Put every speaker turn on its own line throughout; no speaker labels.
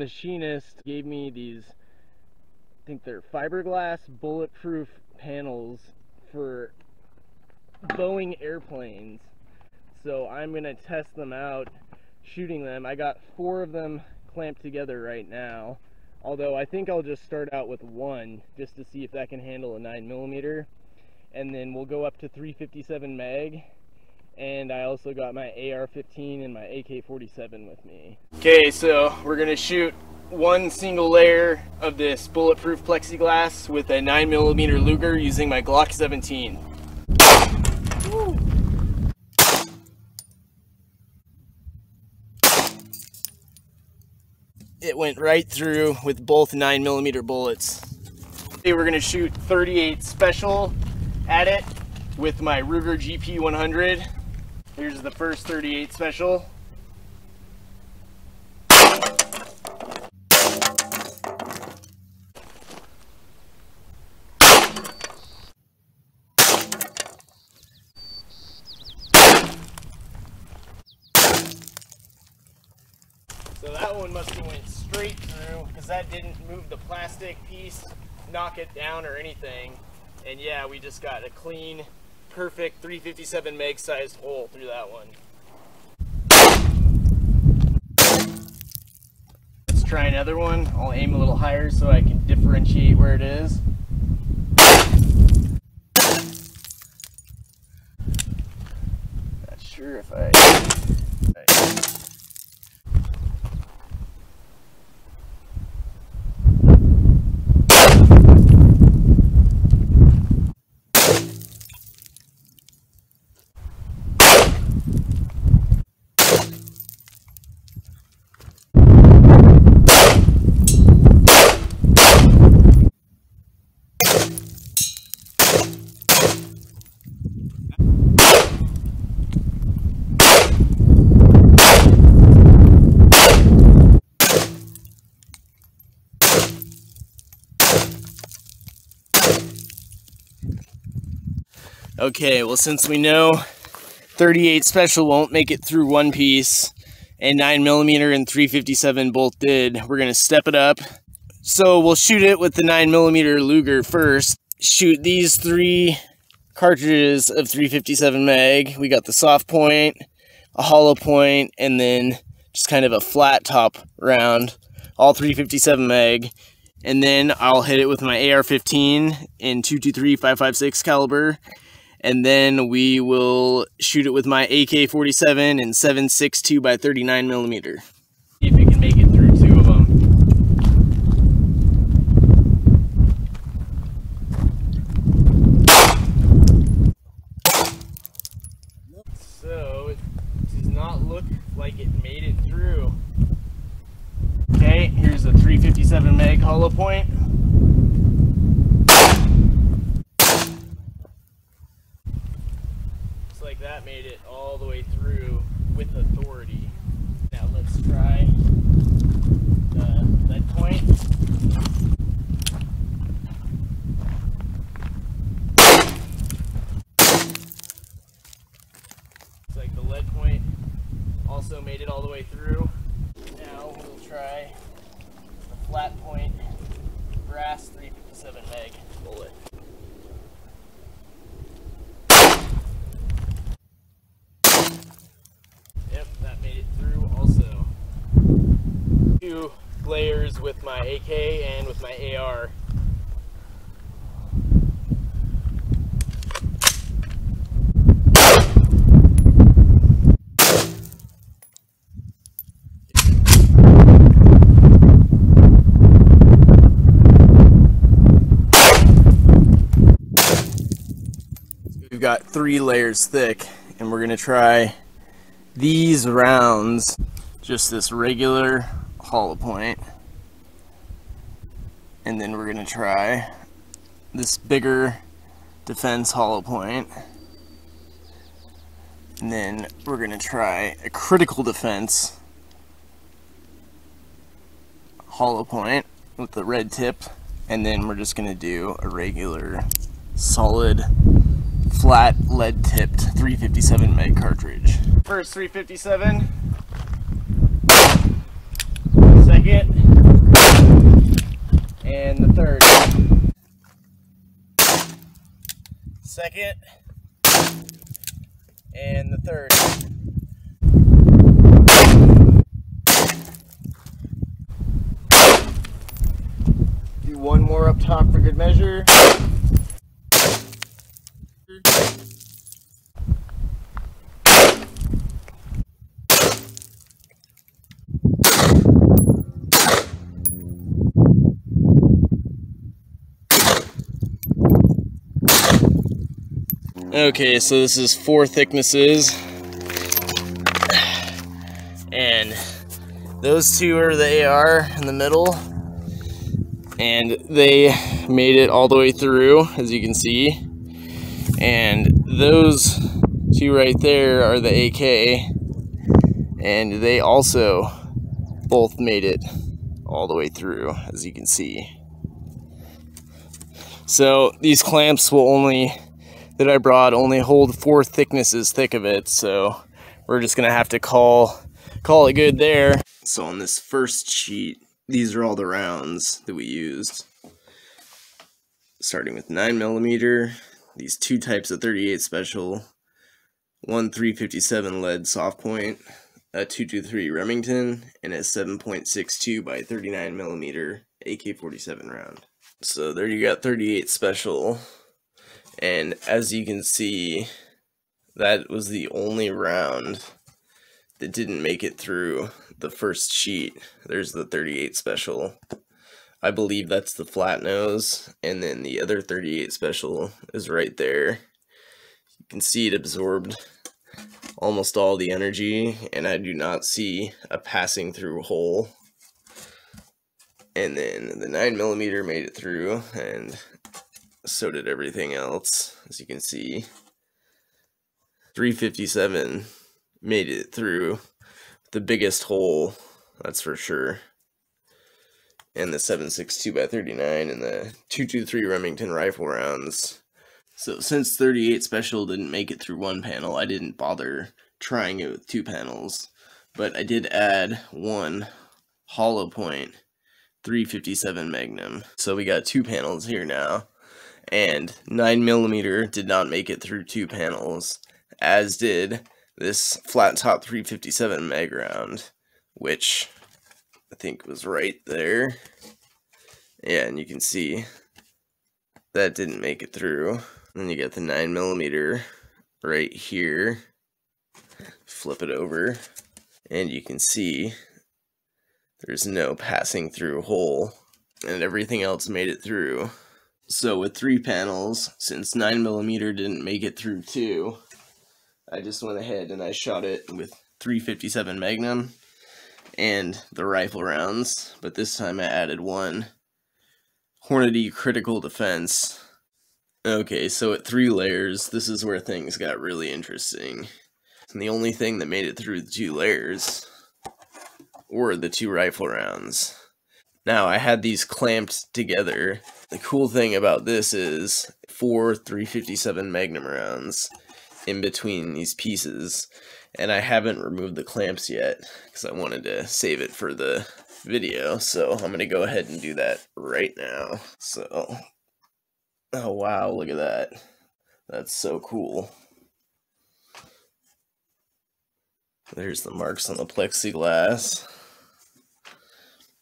machinist gave me these, I think they're fiberglass bulletproof panels for Boeing airplanes. So I'm gonna test them out, shooting them. I got four of them clamped together right now. Although I think I'll just start out with one just to see if that can handle a 9 millimeter, and then we'll go up to 357 mag. And I also got my AR-15 and my AK-47 with me. Okay, so we're gonna shoot one single layer of this bulletproof plexiglass with a 9 millimeter Luger using my Glock 17. Woo. it went right through with both 9 millimeter bullets. Today we're gonna shoot 38 special at it with my Ruger GP100. Here's the first 38 special. So that one must have went straight through because that didn't move the plastic piece, knock it down or anything. And yeah, we just got a clean, perfect 357 mag sized hole through that one. Let's try another one. I'll aim a little higher so I can differentiate where it is. Not sure if I Okay, well since we know 38 special won't make it through one piece and 9mm and 357 both did, we're going to step it up. So we'll shoot it with the 9mm Luger first. Shoot these three cartridges of 357 mag. We got the soft point, a hollow point, and then just kind of a flat top round, all 357 mag. And then I'll hit it with my AR-15 in 223 556 caliber and then we will shoot it with my AK-47 and 7.62 by 39 millimeter. See if we can make it through two of them. So it does not look like it made it through. Okay, here's a 357 mag hollow point. That made it all the way through with authority. Now let's try uh, the lead point. Looks like the lead point also made it all the way through. Now we'll try the flat point brass 357 mag bullet. Two layers with my AK and with my AR. We've got three layers thick and we're gonna try these rounds just this regular hollow point. And then we're gonna try this bigger defense hollow point. And then we're gonna try a critical defense hollow point with the red tip. And then we're just gonna do a regular solid flat lead tipped 357 mag cartridge. First 357 hit and the third. Second and the third. Do one more up top for good measure. Okay, so this is four thicknesses. And those two are the AR in the middle. And they made it all the way through, as you can see. And those two right there are the AK. And they also both made it all the way through, as you can see. So these clamps will only that I brought only hold four thicknesses thick of it, so we're just gonna have to call call it good there. So on this first sheet, these are all the rounds that we used. Starting with 9 millimeter, these two types of 38 special, one 357 lead soft point, a 223 Remington, and a 7.62 by 39 millimeter AK-47 round. So there you got 38 special and as you can see, that was the only round that didn't make it through the first sheet. There's the 38 special. I believe that's the flat nose, and then the other 38 special is right there. You can see it absorbed almost all the energy, and I do not see a passing through hole. And then the 9mm made it through, and so did everything else, as you can see. 357 made it through the biggest hole, that's for sure. And the 7.62 by 39 and the 223 Remington rifle rounds. So since 38 special didn't make it through one panel, I didn't bother trying it with two panels. But I did add one hollow point 357 Magnum. So we got two panels here now and 9mm did not make it through two panels, as did this flat top 357 mag round, which I think was right there. Yeah, and you can see that didn't make it through. then you get the 9mm right here. Flip it over, and you can see there's no passing through hole, and everything else made it through. So with three panels, since 9mm didn't make it through two, I just went ahead and I shot it with 357 Magnum and the rifle rounds, but this time I added one Hornady Critical Defense. Okay, so at three layers, this is where things got really interesting. And the only thing that made it through the two layers were the two rifle rounds. Now, I had these clamped together. The cool thing about this is four 357 Magnum rounds in between these pieces. And I haven't removed the clamps yet because I wanted to save it for the video. So I'm to go ahead and do that right now. So, oh wow, look at that. That's so cool. There's the marks on the plexiglass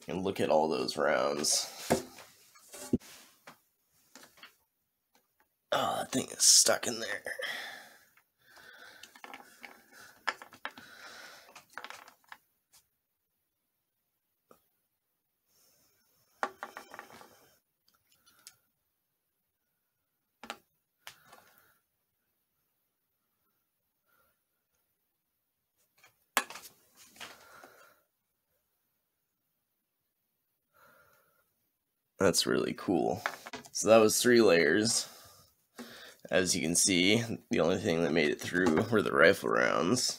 and look at all those rounds. Oh, that thing is stuck in there. That's really cool. So that was three layers. As you can see, the only thing that made it through were the rifle rounds.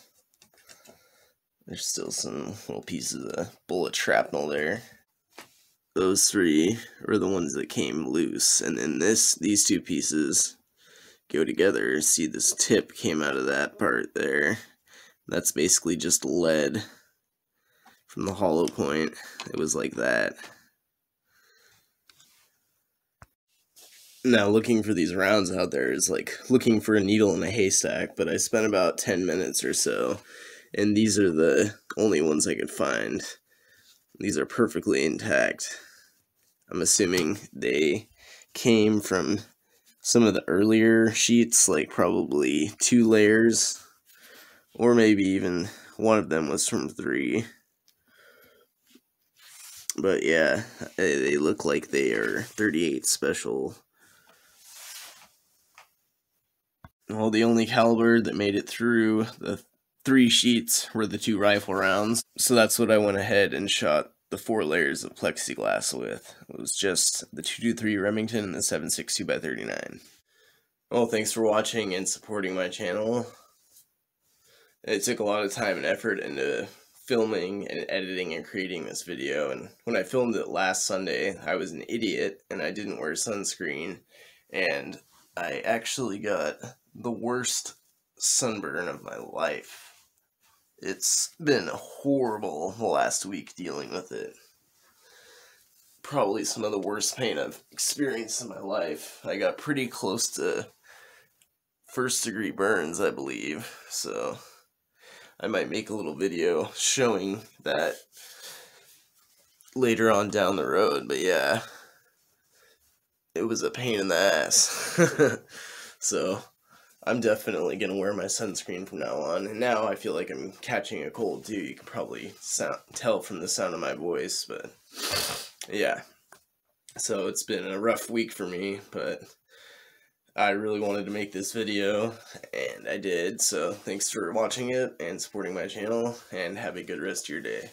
There's still some little pieces of bullet shrapnel there. Those three were the ones that came loose, and then this, these two pieces go together. See this tip came out of that part there. That's basically just lead from the hollow point. It was like that. Now, looking for these rounds out there is like looking for a needle in a haystack, but I spent about 10 minutes or so, and these are the only ones I could find. These are perfectly intact. I'm assuming they came from some of the earlier sheets, like probably two layers, or maybe even one of them was from three. But yeah, they look like they are 38 special Well, the only caliber that made it through the three sheets were the two rifle rounds, so that's what I went ahead and shot the four layers of plexiglass with. It was just the 223 Remington and the 7.62 by 39. Well, thanks for watching and supporting my channel. It took a lot of time and effort into filming and editing and creating this video, and when I filmed it last Sunday, I was an idiot and I didn't wear sunscreen, and I actually got the worst sunburn of my life. It's been horrible the last week dealing with it. Probably some of the worst pain I've experienced in my life. I got pretty close to first degree burns, I believe. So I might make a little video showing that later on down the road. But yeah, it was a pain in the ass. so I'm definitely gonna wear my sunscreen from now on. And now I feel like I'm catching a cold too. You can probably sound, tell from the sound of my voice, but yeah. So it's been a rough week for me, but I really wanted to make this video, and I did. So thanks for watching it and supporting my channel, and have a good rest of your day.